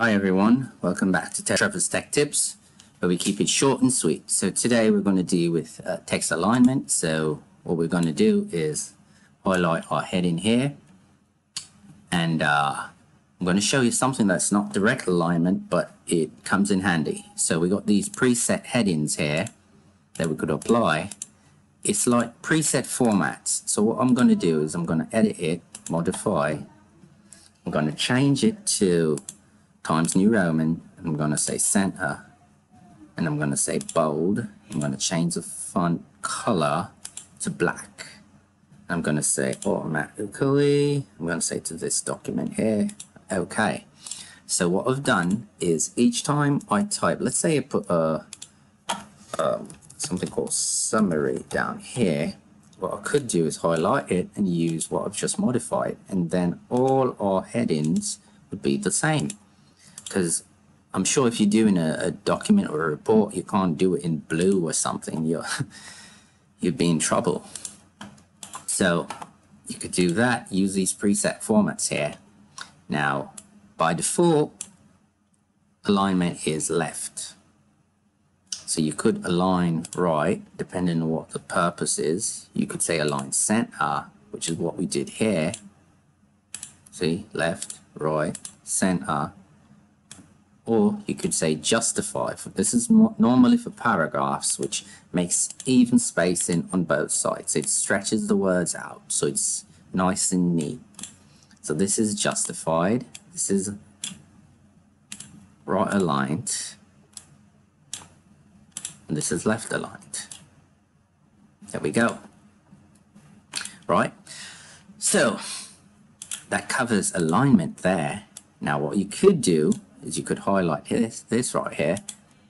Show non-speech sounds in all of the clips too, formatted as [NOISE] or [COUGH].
Hi everyone, welcome back to Trevor's Tech Tips, where we keep it short and sweet. So today we're going to deal with uh, text alignment. So what we're going to do is highlight our heading here, and uh, I'm going to show you something that's not direct alignment, but it comes in handy. So we got these preset headings here that we could apply. It's like preset formats. So what I'm going to do is I'm going to edit it, modify. I'm going to change it to Times New Roman. I'm going to say center. And I'm going to say bold. I'm going to change the font color to black. I'm going to say automatically. I'm going to say to this document here, okay. So what I've done is each time I type, let's say I put a, um, something called summary down here. What I could do is highlight it and use what I've just modified. And then all our headings would be the same because I'm sure if you're doing a, a, document or a report, you can't do it in blue or something. You're [LAUGHS] you'd be in trouble. So you could do that. Use these preset formats here. Now, by default, alignment is left. So you could align right, depending on what the purpose is. You could say align center, which is what we did here. See, left, right, center, or you could say justify. For this is normally for paragraphs, which makes even spacing on both sides. It stretches the words out, so it's nice and neat. So this is justified. This is right aligned. And this is left aligned. There we go. Right? So that covers alignment there. Now what you could do is you could highlight this, this right here,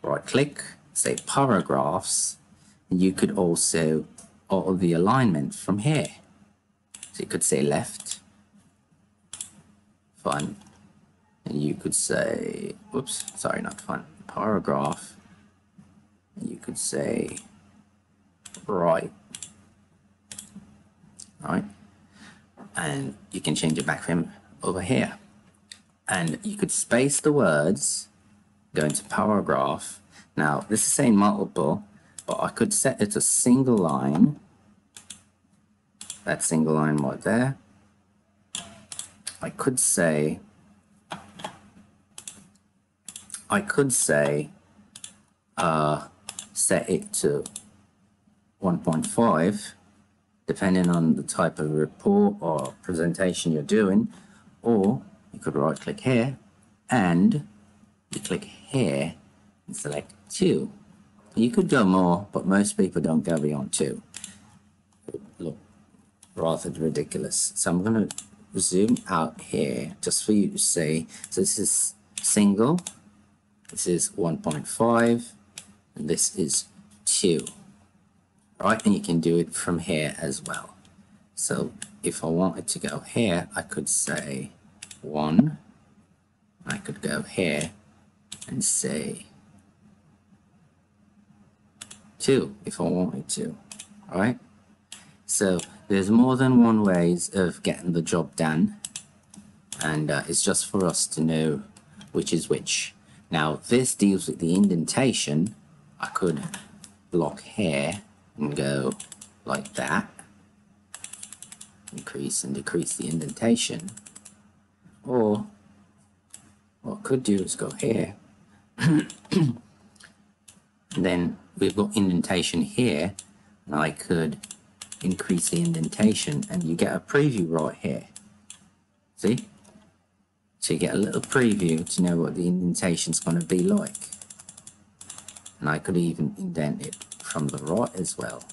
right click, say paragraphs, and you could also alter the alignment from here. So you could say left, fun, and you could say, whoops, sorry, not fun, paragraph, and you could say right, right, and you can change it back from over here and you could space the words, go into paragraph. Now, this is saying multiple, but I could set it to single line. That single line right there. I could say, I could say, uh, set it to 1.5, depending on the type of report or presentation you're doing, or you could right click here and you click here and select 2. You could go more, but most people don't go beyond 2. Look rather ridiculous. So I'm going to zoom out here just for you to see. So this is single, this is 1.5, and this is 2. Right, and you can do it from here as well. So if I wanted to go here, I could say one. I could go here and say two if I wanted to, all right? So there's more than one ways of getting the job done and uh, it's just for us to know which is which. Now this deals with the indentation. I could block here and go like that. Increase and decrease the indentation. Or what I could do is go here. [COUGHS] then we've got indentation here. And I could increase the indentation and you get a preview right here. See? So you get a little preview to know what the indentation is going to be like. And I could even indent it from the right as well.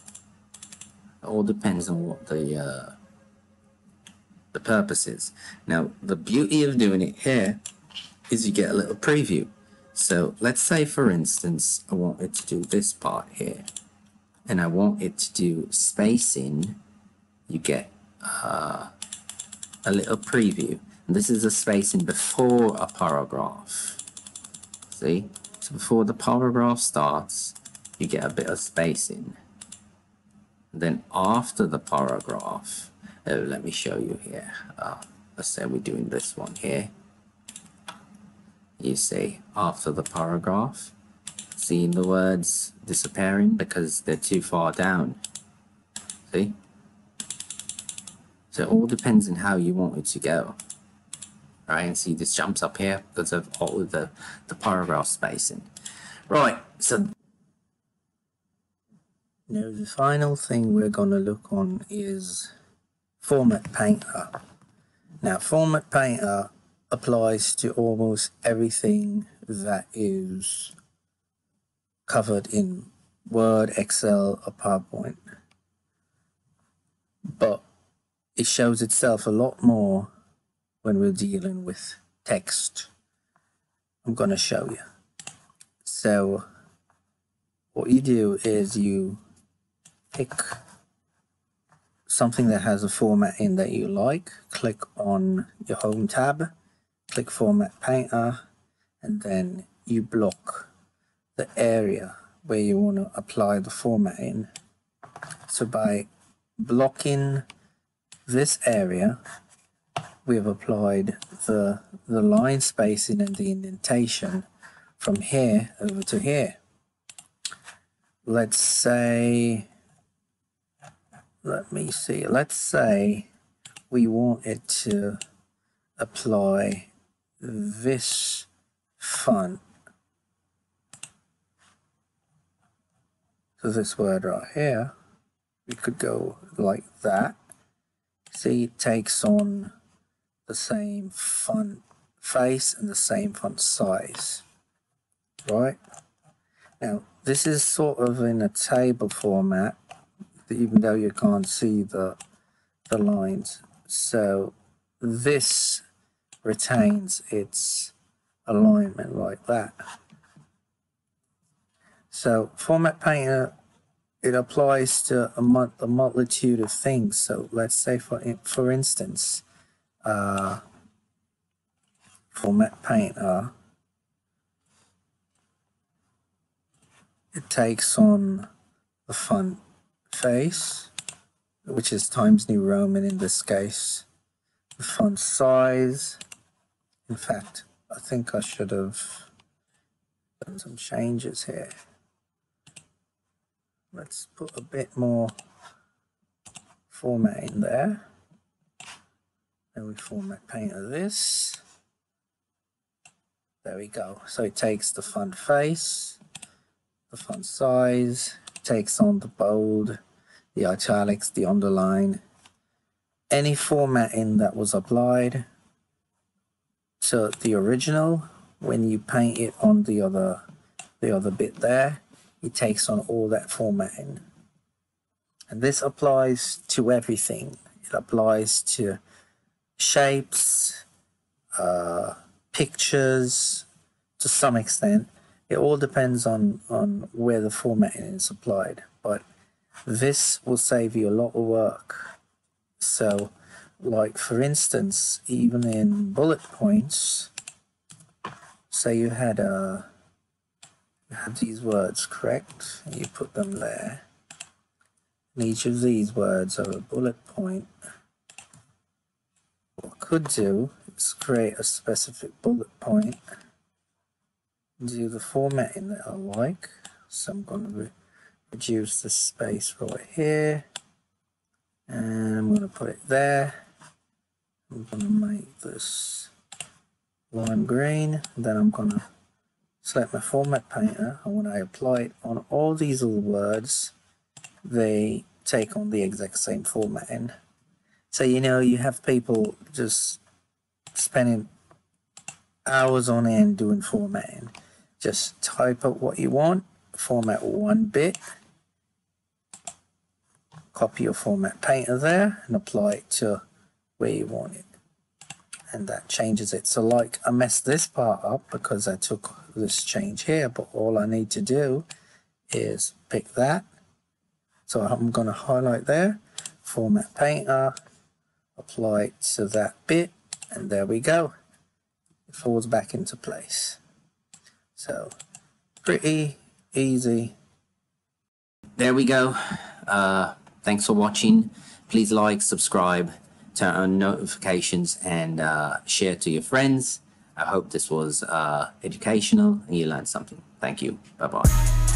It all depends on what the uh, the purposes. Now, the beauty of doing it here is you get a little preview. So let's say, for instance, I want it to do this part here, and I want it to do spacing. You get uh, a little preview. And this is a spacing before a paragraph. See? So before the paragraph starts, you get a bit of spacing. And then after the paragraph, Oh, let me show you here. Uh, let's say we're doing this one here. you see after the paragraph, seeing the words disappearing because they're too far down. See? So it all depends on how you want it to go. Right, and see this jumps up here because of all of the, the paragraph spacing. Right, so now the final thing we're going to look on is Format Painter. Now Format Painter applies to almost everything that is covered in Word, Excel, or PowerPoint. But it shows itself a lot more when we're dealing with text. I'm going to show you. So what you do is you pick something that has a format in that you like, click on your home tab, click format painter, and then you block the area where you want to apply the format in. So by blocking this area, we have applied the, the line spacing and the indentation from here over to here. Let's say, let me see, let's say we wanted to apply this font to this word right here. We could go like that. See, it takes on the same font face and the same font size right? Now, this is sort of in a table format, even though you can't see the, the lines. So this retains its alignment like that. So Format Painter, it applies to a, a multitude of things. So let's say, for, for instance, uh, Format Painter it takes on the font face, which is Times New Roman in this case. The font size, in fact, I think I should have done some changes here. Let's put a bit more format in there. Then we format painter this. There we go. So it takes the font face, the font size, takes on the bold, the italics, the underline, any formatting that was applied to the original when you paint it on the other the other bit there it takes on all that formatting. And this applies to everything. It applies to shapes uh, pictures to some extent. It all depends on, on where the formatting is applied, but this will save you a lot of work. So, like for instance, even in mm. bullet points, say you had a you had these words correct, And you put them there. And each of these words are a bullet point. What I could do is create a specific bullet point do the formatting that I like. So I'm going to reduce the space right here. And I'm going to put it there. I'm going to make this lime green. Then I'm going to select my format painter. And when I apply it on all these little words, they take on the exact same formatting. So, you know, you have people just spending hours on end doing formatting just type up what you want, format one bit, copy your format painter there and apply it to where you want it. And that changes it. So like I messed this part up because I took this change here, but all I need to do is pick that. So I'm going to highlight there, format painter, apply it to that bit, and there we go. It falls back into place. So pretty easy. There we go. Uh, thanks for watching. Please like, subscribe, turn on notifications and uh, share to your friends. I hope this was uh, educational and you learned something. Thank you. Bye bye.